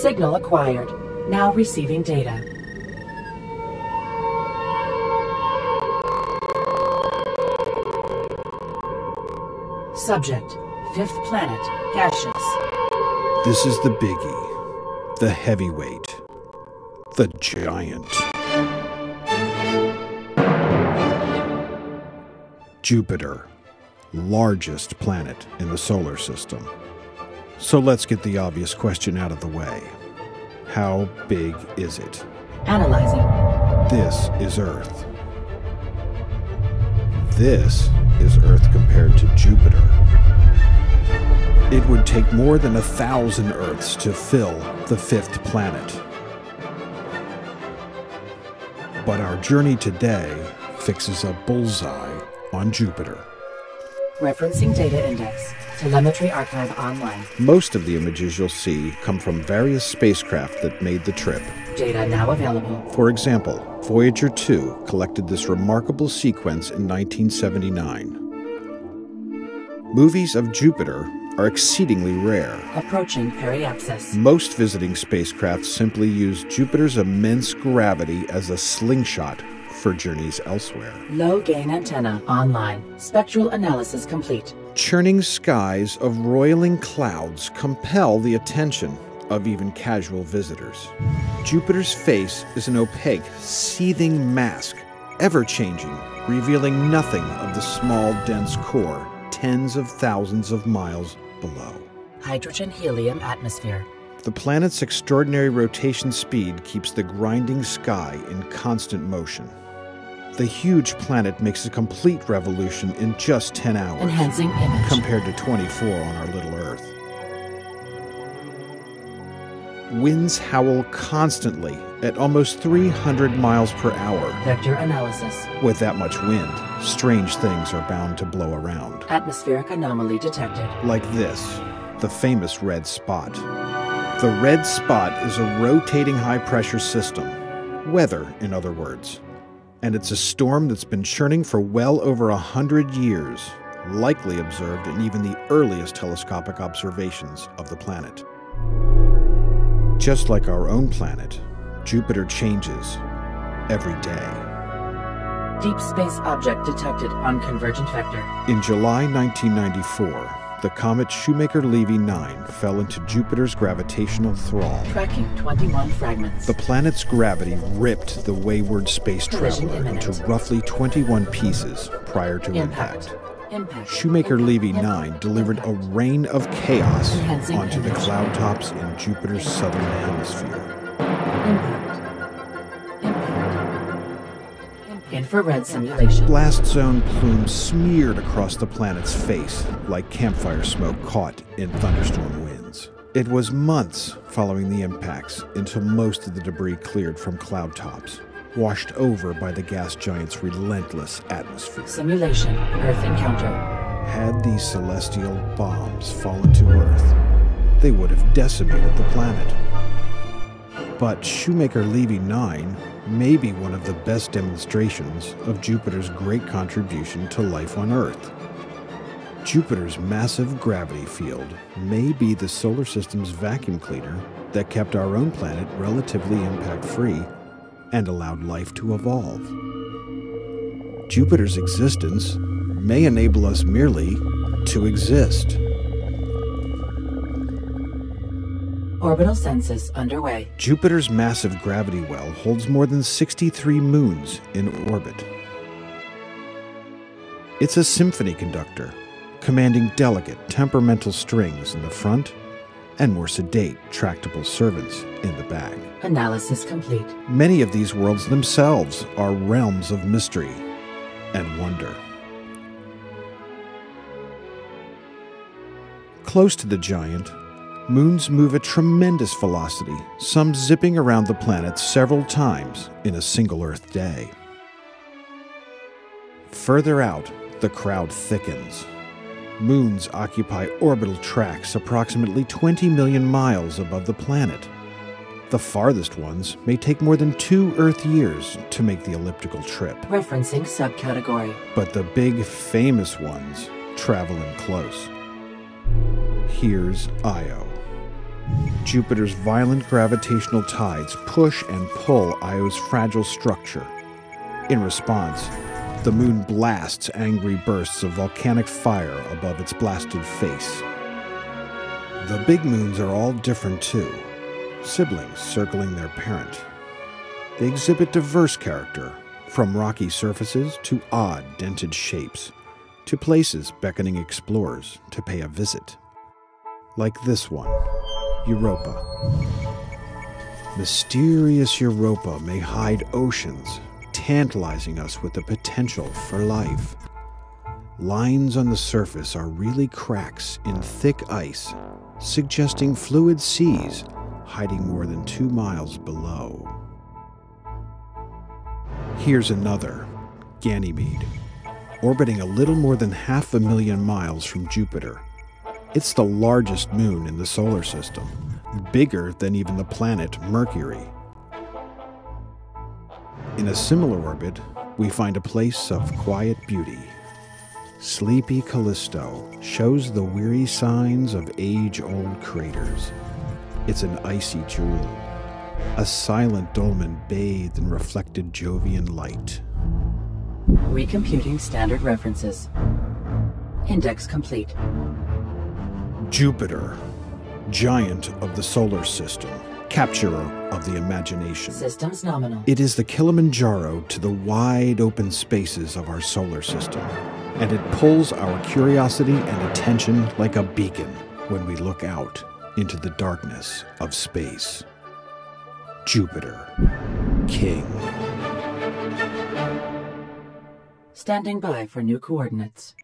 Signal acquired. Now receiving data. Subject, fifth planet, gaseous. This is the biggie, the heavyweight, the giant. Jupiter, largest planet in the solar system. So let's get the obvious question out of the way. How big is it? Analyzing. This is Earth. This is Earth compared to Jupiter. It would take more than a thousand Earths to fill the fifth planet. But our journey today fixes a bullseye on Jupiter. Referencing data index. Telemetry archive online. Most of the images you'll see come from various spacecraft that made the trip. Data now available. For example, Voyager 2 collected this remarkable sequence in 1979. Movies of Jupiter are exceedingly rare. Approaching periapsis. Most visiting spacecraft simply use Jupiter's immense gravity as a slingshot for journeys elsewhere. Low gain antenna online. Spectral analysis complete. Churning skies of roiling clouds compel the attention of even casual visitors. Jupiter's face is an opaque, seething mask, ever changing, revealing nothing of the small, dense core tens of thousands of miles below. Hydrogen helium atmosphere. The planet's extraordinary rotation speed keeps the grinding sky in constant motion. The huge planet makes a complete revolution in just 10 hours. Enhancing image. Compared to 24 on our little Earth. Winds howl constantly at almost 300 miles per hour. Vector analysis. With that much wind, strange things are bound to blow around. Atmospheric anomaly detected. Like this, the famous red spot. The red spot is a rotating high pressure system. Weather, in other words. And it's a storm that's been churning for well over a hundred years, likely observed in even the earliest telescopic observations of the planet. Just like our own planet, Jupiter changes every day. Deep space object detected on convergent vector. In July 1994, the comet Shoemaker-Levy 9 fell into Jupiter's gravitational thrall. Tracking 21 fragments. The planet's gravity ripped the wayward space traveler into roughly 21 pieces prior to Impact. impact. Impact. Shoemaker Levy 9 delivered a rain of chaos Enhancing onto the cloud tops in Jupiter's southern hemisphere. Impact. Infrared simulation. Blast zone plumes smeared across the planet's face like campfire smoke caught in thunderstorm winds. It was months following the impacts until most of the debris cleared from cloud tops, washed over by the gas giant's relentless atmosphere. Simulation. Earth encounter. Had these celestial bombs fallen to Earth, they would have decimated the planet. But Shoemaker Levy 9 may be one of the best demonstrations of Jupiter's great contribution to life on Earth. Jupiter's massive gravity field may be the solar system's vacuum cleaner that kept our own planet relatively impact free and allowed life to evolve. Jupiter's existence may enable us merely to exist. Orbital census underway. Jupiter's massive gravity well holds more than 63 moons in orbit. It's a symphony conductor, commanding delicate, temperamental strings in the front and more sedate, tractable servants in the back. Analysis complete. Many of these worlds themselves are realms of mystery and wonder. Close to the giant, moons move at tremendous velocity, some zipping around the planet several times in a single Earth day. Further out, the crowd thickens. Moons occupy orbital tracks approximately 20 million miles above the planet. The farthest ones may take more than two Earth years to make the elliptical trip, Referencing subcategory. but the big famous ones travel in close. Here's Io, Jupiter's violent gravitational tides push and pull Io's fragile structure. In response, the moon blasts angry bursts of volcanic fire above its blasted face. The big moons are all different too, siblings circling their parent. They exhibit diverse character, from rocky surfaces to odd dented shapes, to places beckoning explorers to pay a visit. Like this one, Europa. Mysterious Europa may hide oceans, tantalizing us with the potential for life. Lines on the surface are really cracks in thick ice, suggesting fluid seas hiding more than two miles below. Here's another, Ganymede, orbiting a little more than half a million miles from Jupiter. It's the largest moon in the solar system, bigger than even the planet Mercury. In a similar orbit, we find a place of quiet beauty. Sleepy Callisto shows the weary signs of age old craters. It's an icy jewel, a silent dolmen bathed in reflected Jovian light. Recomputing standard references. Index complete. Jupiter, giant of the solar system, capturer of the imagination. Systems nominal. It is the Kilimanjaro to the wide open spaces of our solar system, and it pulls our curiosity and attention like a beacon when we look out into the darkness of space. Jupiter, King. Standing by for new coordinates.